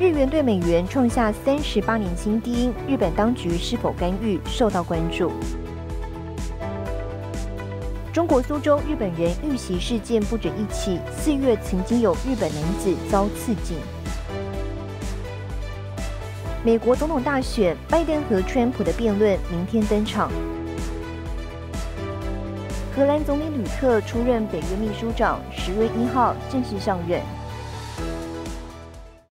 日元对美元创下三十八年新低，日本当局是否干预受到关注。中国苏州日本人遇袭事件不止一起，四月曾经有日本男子遭刺警。美国总统大选，拜登和川普的辩论明天登场。荷兰总理吕特出任北约秘书长，十月一号正式上任。